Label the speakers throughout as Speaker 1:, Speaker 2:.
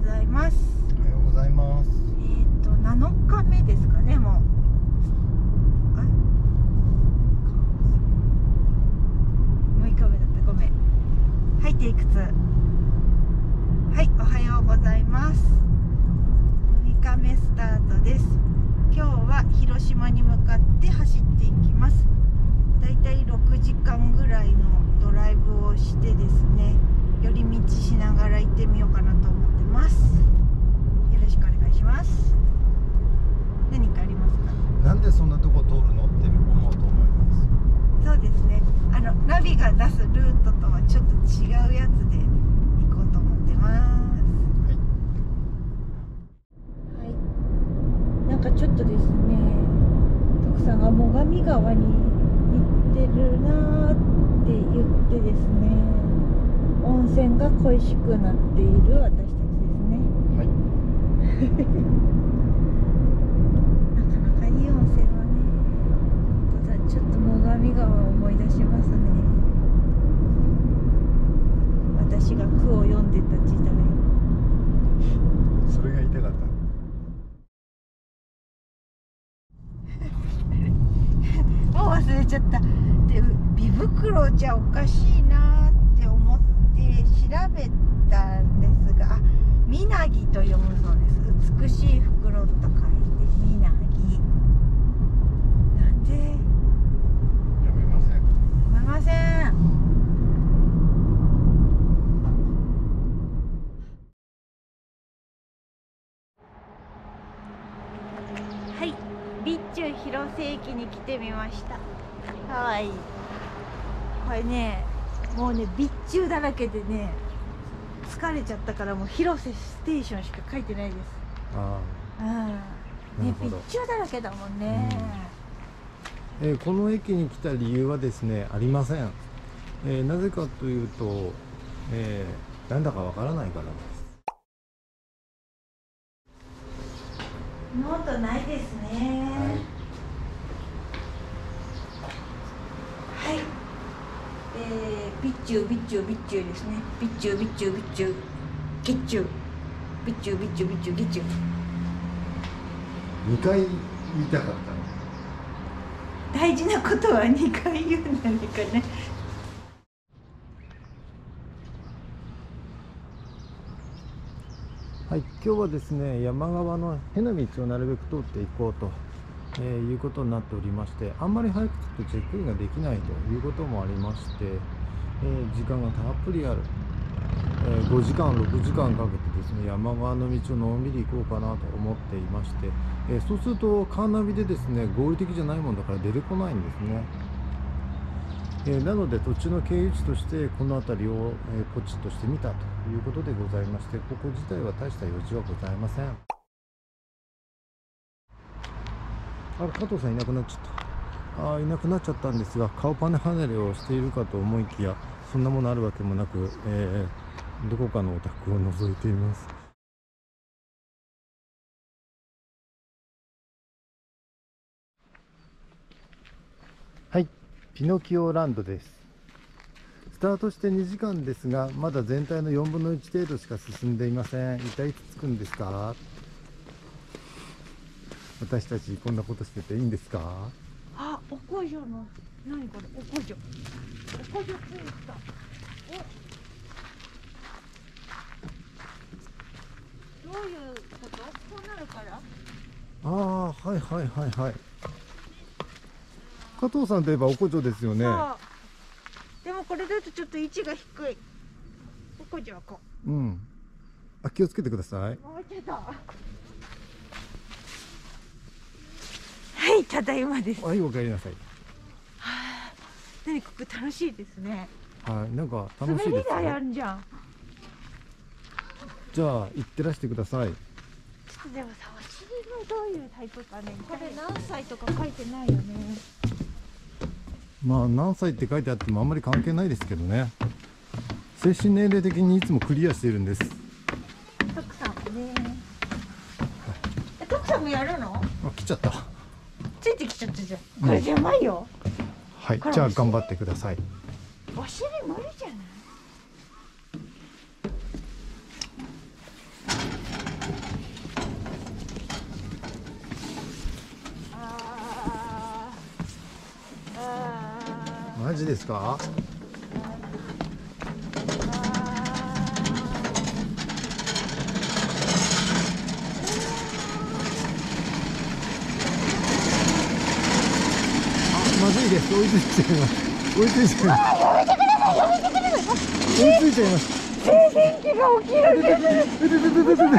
Speaker 1: ざいます。
Speaker 2: おはようございます。
Speaker 1: えっ、と7日目ですかねもう。あ6日目だった。ごめん。はいテイク2はいおはようございます。6日目スタートです。今日は広島に向かって走っていきます。だいたい6時間ぐらいのドライブをしてですね寄り道しながら行ってみようかなと思ってます。よろしくお願いします。何かありますか？
Speaker 2: なんでそんなとこ通るのって思うと思います。
Speaker 1: そうですね。あのナビが出すルートとはちょっと違うやつで行こうと思ってます。
Speaker 2: はい。
Speaker 1: はい。なんかちょっとですね徳さんが最上川に行ってるなーって言ってですね温泉が恋しくなっている私たちですね。
Speaker 2: はい。
Speaker 1: なかなかいい温泉はねただちょっと最上川を思い出しますね。私が句を読んでた時代。
Speaker 2: それが言いたかっ
Speaker 1: もう忘れちゃった。で美袋じゃおかしいな調べたんですがあみなぎと読むそうです。美しい袋と書いてみなぎ。なんで？
Speaker 2: たやめません。
Speaker 1: 読めません。はい。備中広瀬駅に来てみました。はい。これねもうね備中だらけでね疲れちゃったからもう広瀬ステーションしか書いてないです。
Speaker 2: あ
Speaker 1: うん。
Speaker 2: な
Speaker 1: ね備中だらけだもんね、
Speaker 2: えーこの駅に来た理由はですねありません、えーなぜかというと、えーなんだかわからないからです。
Speaker 1: ノートないですねはい、えー、備中備中備中ですね。備中備中備中月中備中備中備中月中
Speaker 2: 2回言いたかったの？
Speaker 1: 大事なことは2回言うんじゃないかね。
Speaker 2: はい、今日はですね山側のへの道をなるべく通っていこうと、えーいうことになっておりましてあんまり早く着くとチェックインができないということもありまして、えー時間がたっぷりある、えー5時間6時間かけてですね山側の道をのんびり行こうかなと思っていまして、えそうするとカーナビでですね合理的じゃないもんだから出てこないんですね。えなので途中の経由地としてこの辺りを、えポチッとしてみたということでございましてここ自体は大した用事はございませんあれ加藤さんいなくなっちゃった。あーいなくなっちゃったんですが顔パネ離れをしているかと思いきやそんなものあるわけもなく、えーどこかのお宅を覗いています。はいピノキオランドです。スタートして2時間ですがまだ全体の4分の1程度しか進んでいません。一体いつ着くんですか？私たちこんなことしてていいんですか？
Speaker 1: あおこじょの何これ？おこじょ。おこじょ。ついたおどういうこと？こうなるから？
Speaker 2: ああはいはいはいはい。加藤さんといえばおこじょですよね。
Speaker 1: でもこれだとちょっと位置が低い。おこじょはこ
Speaker 2: う。ん。あ気をつけてください。う
Speaker 1: もうちょっといただいまです
Speaker 2: はいお帰りなさい。
Speaker 1: 何ここ楽しいですね。
Speaker 2: はいなんか
Speaker 1: 滑
Speaker 2: 楽しいです
Speaker 1: り台あ
Speaker 2: よ
Speaker 1: るじゃん。
Speaker 2: じゃあ行ってらしてください。
Speaker 1: でもさお尻のどういうタイプかね。これ何歳とか書いてないよね。
Speaker 2: まあ何歳って書いてあってもあんまり関係ないですけどね。精神年齢的にいつもクリアしているんです。
Speaker 1: 徳さんもねえ徳さんもやるの？
Speaker 2: あ来ちゃった
Speaker 1: ついてきちゃったじゃん。これじゃまいよ、
Speaker 2: はい、じゃあ頑張ってください。
Speaker 1: お尻無理じゃない？
Speaker 2: マジですか？です追いついちゃいます追いついちゃいます
Speaker 1: やめてくださいやめてください
Speaker 2: 追いついちゃいます
Speaker 1: 静電気が起きるんですでででででで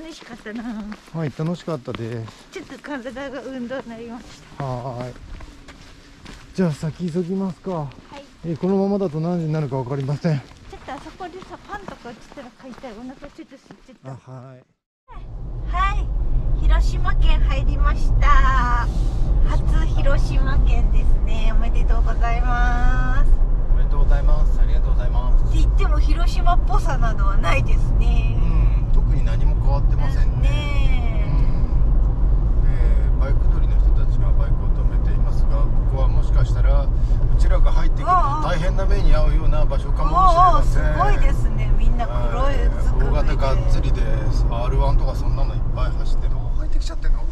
Speaker 1: 楽しかったな。
Speaker 2: はい楽しかったです。
Speaker 1: 体が運動になりました。
Speaker 2: はーい。じゃあ先急ぎますか、
Speaker 1: はい。
Speaker 2: えーこのままだと何時になるか分かりません。
Speaker 1: ちょっとあそこでさパンとか売ってたら買いたい。お腹ちょっと空いちゃった
Speaker 2: あはい。
Speaker 1: はい、広島県入りました。初広島県ですね。おめでとうございます。
Speaker 2: おめでとうございます。ありがとうございます。
Speaker 1: って言っても広島っぽさなどはないですね。
Speaker 2: うん。特に何も変わってませんね。
Speaker 1: ね
Speaker 2: えーバイク乗りの人たちがバイクを止めていますがここはもしかしたらうちらが入ってくると大変な目に遭うような場所か
Speaker 1: お
Speaker 2: もしれますせん
Speaker 1: ごいですね。みんな黒いずく
Speaker 2: 大型がっつり
Speaker 1: で。
Speaker 2: で R1 とかそんなのいっぱい走ってどこ入ってきちゃってんの？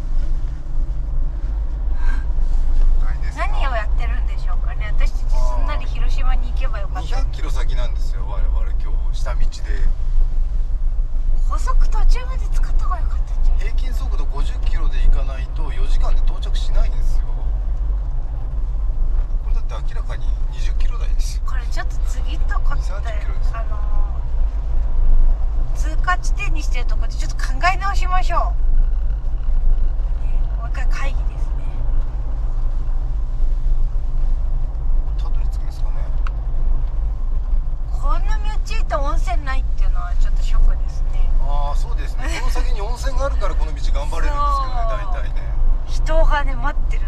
Speaker 1: 何をやってるんでしょうかね。私たちすんなり広島に行けばよかった。
Speaker 2: 200キロ先なんですよ我々今日下道で
Speaker 1: 補足途中まで使った方がよかったんじゃない
Speaker 2: 平均速度50キロで行かないと4時間で到着しないんですよこれだって明らかに20キロ台ですよ
Speaker 1: これちょっと次とこって
Speaker 2: 30キロです
Speaker 1: あの通過地点にしてるとこでちょっと考え直しましょう、ね、もう一回会議ですね。
Speaker 2: たどり着くんですかね。
Speaker 1: こんな道行って温泉ないっていうのはちょっとショックですね。
Speaker 2: ああそうですね。この先に温泉があるからこの道頑張れるんですけどね大体ね。
Speaker 1: 人がね待ってる。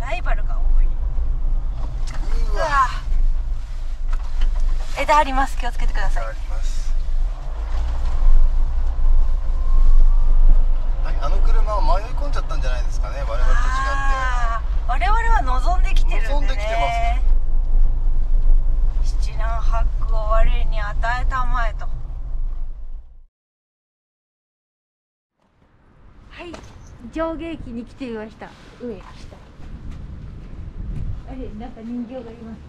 Speaker 1: ライバルが多い。う
Speaker 2: わ。
Speaker 1: わ。枝あります。気をつけてください
Speaker 2: あの車は迷い込んじゃったんじゃないですかね我々と違って。
Speaker 1: 我々は望んできてるんでね。
Speaker 2: 望んできて
Speaker 1: 七難八苦を我に与えたまえと。はい上下駅に来てみました。上下。あれなんか人形がいますね。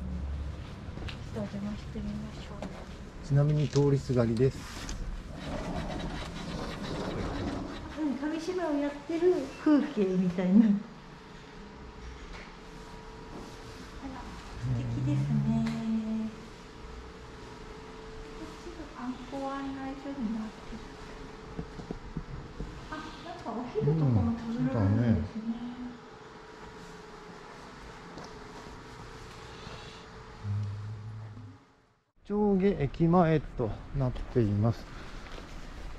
Speaker 1: ちょっとお邪魔してみましょう。
Speaker 2: ちなみに通りすがりです
Speaker 1: うん紙芝居をやってる風景みたいな。素敵ですね。こっちが観光案内所になってる。あなんかお昼とかも食べられるんですね,、
Speaker 2: 上下駅前となっています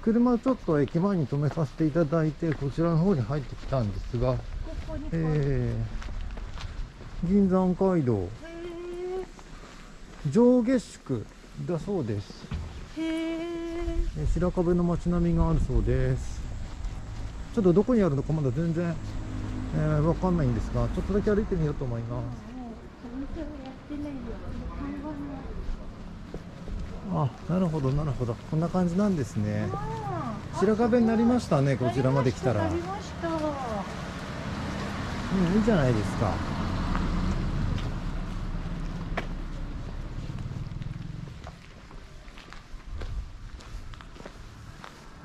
Speaker 2: 車ちょっと駅前に止めさせていただいてこちらの方に入ってきたんですが、
Speaker 1: ここ
Speaker 2: えー、銀山街道。
Speaker 1: へ
Speaker 2: 上下宿だそうです。白壁の街並みがあるそうです。ちょっとどこにあるのかまだ全然、えー、わかんないんですがちょっとだけ歩いてみようと思います
Speaker 1: もうお店をやってないよ看板も
Speaker 2: あなるほどなるほど。こんな感じなんですね。白壁になりましたねこちらまで来たら。うんいいじゃないですか。も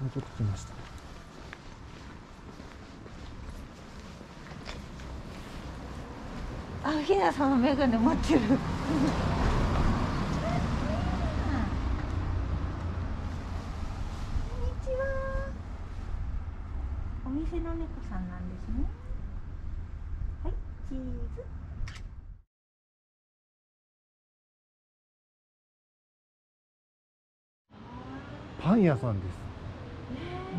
Speaker 2: うちょっと来ました。
Speaker 1: あ、ひなさんのメガネ持ってる。こんにちは。お店の猫さんなんですね。はい、チーズ。
Speaker 2: パン屋さんです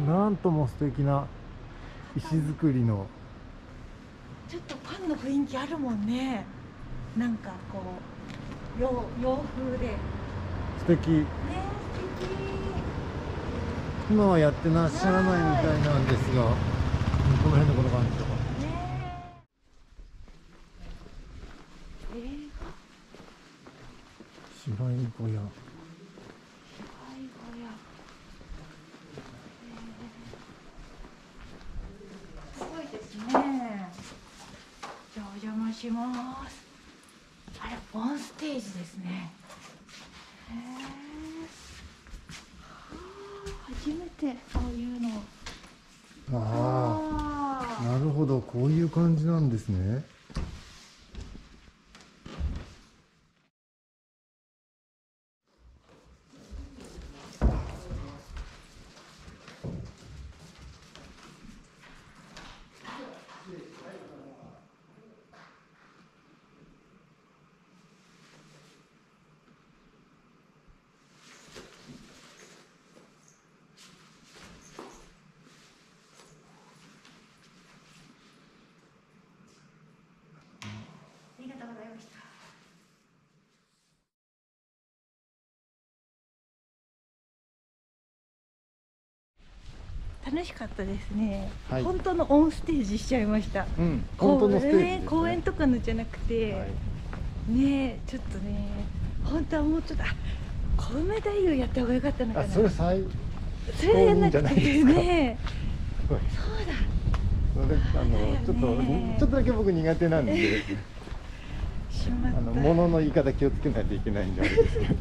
Speaker 2: なんとも素敵な石造りの
Speaker 1: ちょっとパンの雰囲気あるもんね。なんかこう洋洋風で。ね、
Speaker 2: 素敵
Speaker 1: 素敵。
Speaker 2: 今はやってらっしゃらないみたいなんですがうんこの辺でこ
Speaker 1: ん。
Speaker 2: 芝居小屋。
Speaker 1: します。あれオンステージですね。へえ。初めてそういうの。
Speaker 2: ああこういう感じなんですね。
Speaker 1: 楽しかったですね、
Speaker 2: はい。
Speaker 1: 本当のオンステージしちゃいました。
Speaker 2: うん本当のステージね、
Speaker 1: 公園とかのじゃなくて、
Speaker 2: はい。
Speaker 1: ねえちょっとね本当はもうちょっとあ小梅太夫やった方が良かったのか
Speaker 2: あ
Speaker 1: な
Speaker 2: それ最
Speaker 1: それやんなくて
Speaker 2: ですか
Speaker 1: ね。そうだ。
Speaker 2: それあのちょっと
Speaker 1: ね。
Speaker 2: ちょっとだけ僕苦手なんで。あの物の言い方気をつけないといけないんであれですけど